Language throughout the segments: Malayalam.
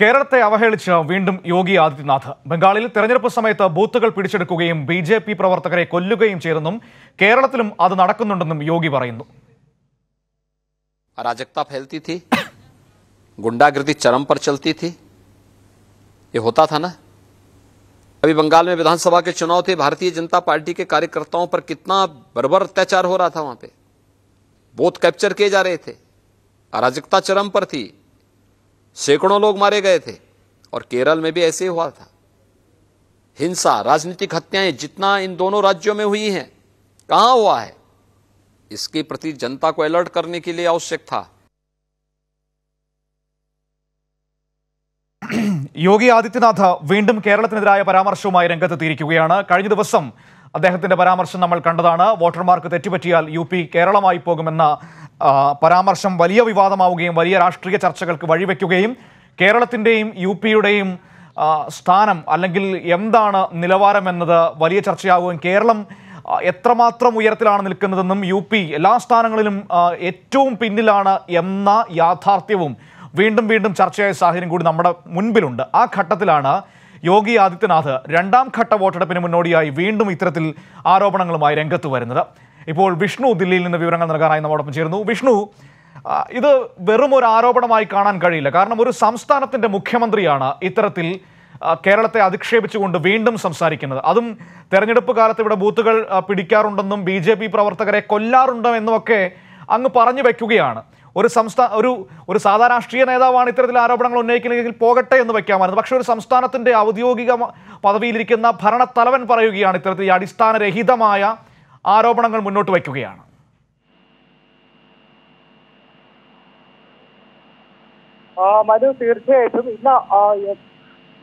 കേരളത്തെ അവഹേളിച്ച് വീണ്ടും യോഗി ആദിത്യനാഥ് ബംഗാളിൽ തെരഞ്ഞെടുപ്പ് സമയത്ത് ബൂത്തുകൾ പിടിച്ചെടുക്കുകയും ബി ജെ പി പ്രവർത്തകരെ കൊല്ലുകയും ചെയ്തെന്നും കേരളത്തിലും അത് നടക്കുന്നുണ്ടെന്നും യോഗി പറയുന്നു अराजकता फैलती थी गुंडागर्दी चरम पर चलती थी ये होता था ना अभी बंगाल में विधानसभा के चुनाव थे भारतीय जनता पार्टी के कार्यकर्ताओं पर कितना बर्बर अत्याचार हो रहा था वहां पे बूथ कैप्चर किए जा रहे थे अराजकता चरम पर थी सैकड़ों लोग मारे गए थे और केरल में भी ऐसे ही हुआ था हिंसा राजनीतिक हत्याएं जितना इन दोनों राज्यों में हुई हैं कहां हुआ है इसके प्रति जनता को अलर्ट करने के लिए आवश्यक था യോഗി ആദിത്യനാഥ് വീണ്ടും കേരളത്തിനെതിരായ പരാമർശവുമായി രംഗത്തെത്തിയിരിക്കുകയാണ് കഴിഞ്ഞ ദിവസം അദ്ദേഹത്തിന്റെ പരാമർശം നമ്മൾ കണ്ടതാണ്. വോട്ടർമാർക്ക് തെറ്റുപറ്റിയാൽ യു പി കേരളമായി പോകുമെന്ന പരാമർശം വലിയ വിവാദമാവുകയും വലിയ രാഷ്ട്രീയ ചർച്ചകൾക്ക് വഴിവെക്കുകയും കേരളത്തിന്റെയും യു പിയുടെയും സ്ഥാനം അല്ലെങ്കിൽ എന്താണ് നിലവാരം എന്നത് വലിയ ചർച്ചയാവുകയും കേരളം എത്രമാത്രം ഉയരത്തിലാണ് നിൽക്കുന്നതെന്നും യു പി എല്ലാ സ്ഥാനങ്ങളിലും ഏറ്റവും പിന്നിലാണ് എന്ന യാഥാർത്ഥ്യവും വീണ്ടും വീണ്ടും ചർച്ചയായ സാഹചര്യം കൂടി നമ്മുടെ മുൻപിലുണ്ട്. ആ ഘട്ടത്തിലാണ് യോഗി ആദിത്യനാഥ് രണ്ടാം ഘട്ട വോട്ടെടുപ്പിന് മുന്നോടിയായി വീണ്ടും ഇത്തരത്തിൽ ആരോപണങ്ങളുമായി രംഗത്ത് വരുന്നത്. ഇപ്പോൾ വിഷ്ണു ദില്ലിയിൽ നിന്ന് വിവരങ്ങൾ നൽകാനായി നമ്മോടൊപ്പം ചേരുന്നു. വിഷ്ണു ഇത് വെറും ഒരു ആരോപണമായി കാണാൻ കഴിയില്ല. കാരണം ഒരു സംസ്ഥാനത്തിന്റെ മുഖ്യമന്ത്രിയാണ് ഇത്തരത്തിൽ കേരളത്തെ അധിക്ഷേപിച്ചുകൊണ്ട് വീണ്ടും സംസാരിക്കുന്നത്. അതും തെരഞ്ഞെടുപ്പ് കാലത്ത് ഇവിടെ ബൂത്തുകൾ പിടിക്കാറുണ്ടെന്നും ബി പ്രവർത്തകരെ കൊല്ലാറുണ്ടെന്നും ഒക്കെ അങ്ങ് പറഞ്ഞു വെക്കുകയാണ്. ഒരു സംസ്ഥാന ഒരു ഒരു സാധാരണ രാഷ്ട്രീയ നേതാവാണ് ഇത്തരത്തിൽ ആരോപണങ്ങൾ ഉന്നയിക്കുന്നതെങ്കിൽ പോകട്ടെ എന്ന് വയ്ക്കാമായിരുന്നു. പക്ഷേ ഒരു സംസ്ഥാനത്തിന്റെ ഔദ്യോഗിക പദവിയിലിരിക്കുന്ന ഭരണത്തലവൻ പറയുകയാണ് ഇത്തരത്തിൽ ഈ അടിസ്ഥാനരഹിതമായ ആരോപണങ്ങൾ മുന്നോട്ട് വയ്ക്കുകയാണ്. മനു തീർച്ചയായിട്ടും ഇന്ന്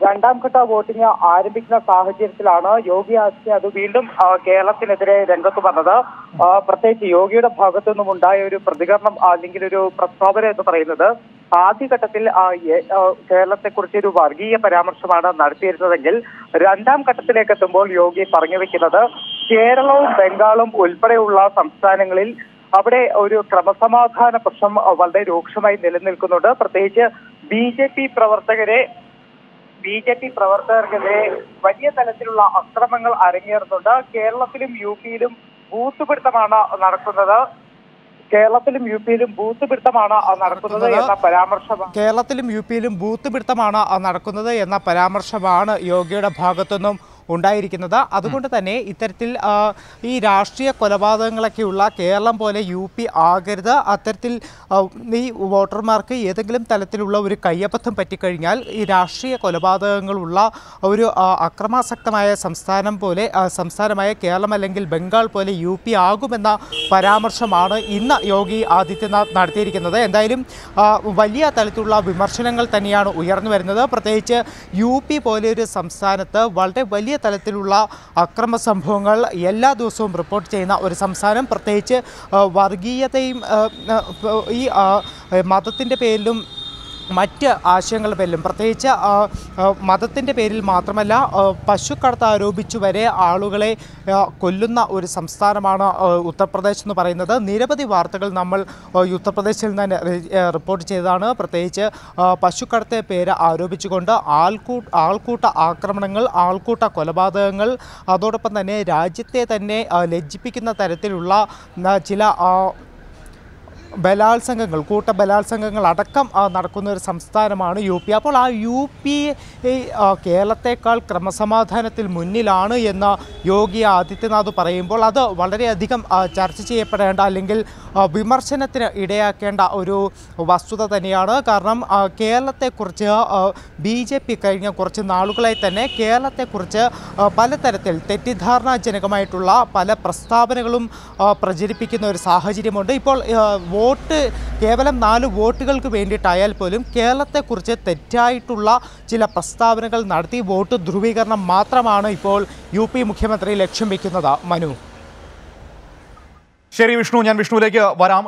രണ്ടാം ഘട്ട വോട്ടിംഗ് ആരംഭിക്കുന്ന സാഹചര്യത്തിലാണ്. യോഗി ആദിത്യനാഥ് വീണ്ടും കേരളത്തിനെതിരെ രംഗത്ത് വന്നത്. പ്രത്യേകിച്ച് യോഗിയുടെ ഭാഗത്തു നിന്നും ഉണ്ടായ ഒരു പ്രതികരണം അല്ലെങ്കിൽ ഒരു പ്രസ്താവന എന്ന് പറയുന്നത് ആദ്യഘട്ടത്തിൽ കേരളത്തെക്കുറിച്ച് ഒരു വർഗീയ പരാമർശമാണ് നടത്തിയിരുന്നതെങ്കിൽ രണ്ടാം ഘട്ടത്തിലേക്ക് എത്തുമ്പോൾ യോഗി പറഞ്ഞു വെക്കുന്നത് കേരളവും ബംഗാളും ഉൾപ്പെടെയുള്ള സംസ്ഥാനങ്ങളിൽ അവിടെ ഒരു ക്രമസമാധാന പ്രശ്നം വളരെ രൂക്ഷമായി നിലനിൽക്കുന്നുണ്ട്. പ്രത്യേകിച്ച് ബി പ്രവർത്തകരെ ബി ജെ പി പ്രവർത്തകർക്കെതിരെ വലിയ തലത്തിലുള്ള അക്രമങ്ങൾ അരങ്ങേറുന്നുണ്ട്. കേരളത്തിലും യു പിയിലും ബൂത്ത് പിടുത്തമാണ് നടക്കുന്നത്. കേരളത്തിലും യു പിയിലും ബൂത്ത് പിടുത്തമാണ് നടക്കുന്നത് എന്ന പരാമർശം കേരളത്തിലും യു പിയിലും ബൂത്ത് പിടുത്തമാണ് നടക്കുന്നത് എന്ന പരാമർശമാണ് യോഗിയുടെ ഭാഗത്തുനിന്നും ഉണ്ടായിരിക്കുന്നത്. അതുകൊണ്ട് തന്നെ ഇത്തരത്തിൽ ഈ രാഷ്ട്രീയ കൊലപാതകങ്ങളൊക്കെയുള്ള കേരളം പോലെ യു പി ആകരുത്. അത്തരത്തിൽ ഈ വോട്ടർമാർക്ക് ഏതെങ്കിലും തലത്തിലുള്ള ഒരു കയ്യബദ്ധം പറ്റിക്കഴിഞ്ഞാൽ ഈ രാഷ്ട്രീയ കൊലപാതകങ്ങളുള്ള ഒരു അക്രമാസക്തമായ സംസ്ഥാനം പോലെ സംസ്ഥാനമായ കേരളം അല്ലെങ്കിൽ ബംഗാൾ പോലെ യു പി ആകുമെന്ന പരാമർശമാണ് ഇന്ന് യോഗി ആദിത്യനാഥ് നടത്തിയിരിക്കുന്നത്. എന്തായാലും വലിയ തലത്തിലുള്ള വിമർശനങ്ങൾ തന്നെയാണ് ഉയർന്നു വരുന്നത്. പ്രത്യേകിച്ച് യു പി പോലെ ഒരു സംസ്ഥാനത്ത് വളരെ വലിയ തലത്തിലുള്ള അക്രമ സംഭവങ്ങൾ എല്ലാ ദിവസവും റിപ്പോർട്ട് ചെയ്യുന്ന ഒരു സംസ്ഥാനം. പ്രത്യേകിച്ച് വർഗീയതയും ഈ മതത്തിന്റെ പേരിലും മറ്റ് ആശയങ്ങളുടെ പേരിലും പ്രത്യേകിച്ച് മതത്തിന്റെ പേരിൽ മാത്രമല്ല പശുക്കടത്ത് ആരോപിച്ചു വരെ ആളുകളെ കൊല്ലുന്ന ഒരു സംസ്ഥാനമാണ് ഉത്തർപ്രദേശ് എന്ന് പറയുന്നത്. നിരവധി വാർത്തകൾ നമ്മൾ ഉത്തർപ്രദേശിൽ നിന്ന് റിപ്പോർട്ട് ചെയ്തതാണ്. പ്രത്യേകിച്ച് പശുക്കടത്തെ പേര് ആരോപിച്ചുകൊണ്ട് ആൾക്കൂ ആൾക്കൂട്ട ആക്രമണങ്ങൾ ആൾക്കൂട്ട കൊലപാതകങ്ങൾ അതോടൊപ്പം തന്നെ രാജ്യത്തെ തന്നെ ലജ്ജിപ്പിക്കുന്ന തരത്തിലുള്ള ചില ബലാത്സംഗങ്ങൾ കൂട്ട ബലാത്സംഗങ്ങൾ അടക്കം നടക്കുന്ന ഒരു സംസ്ഥാനമാണ് യു പി. അപ്പോൾ ആ യു പി കേരളത്തെക്കാൾ ക്രമസമാധാനത്തിൽ മുന്നിലാണ് എന്ന് യോഗി ആദിത്യനാഥ് പറയുമ്പോൾ അത് വളരെയധികം ചർച്ച ചെയ്യപ്പെടേണ്ട അല്ലെങ്കിൽ വിമർശനത്തിന് ഇടയാക്കേണ്ട ഒരു വസ്തുത തന്നെയാണ്. കാരണം കേരളത്തെക്കുറിച്ച് ബി ജെ പി കഴിഞ്ഞ കുറച്ച് നാളുകളായി തന്നെ കേരളത്തെക്കുറിച്ച് പലതരത്തിൽ തെറ്റിദ്ധാരണാജനകമായിട്ടുള്ള പല പ്രസ്താവനകളും പ്രചരിപ്പിക്കുന്ന ഒരു സാഹചര്യമുണ്ട്. ഇപ്പോൾ ആ, വോട്ട് കേവലം നാല് വോട്ടുകൾക്ക് വേണ്ടിയിട്ടായാൽ പോലും കേരളത്തെക്കുറിച്ച് തെറ്റായിട്ടുള്ള ചില പ്രസ്താവനകൾ നടത്തി വോട്ട് ധ്രുവീകരണം മാത്രമാണ് ഇപ്പോൾ യു മുഖ്യമന്ത്രി ലക്ഷ്യം വയ്ക്കുന്നത് മനു. ശരി വിഷ്ണു ഞാൻ വിഷ്ണുവിലേക്ക് വരാം.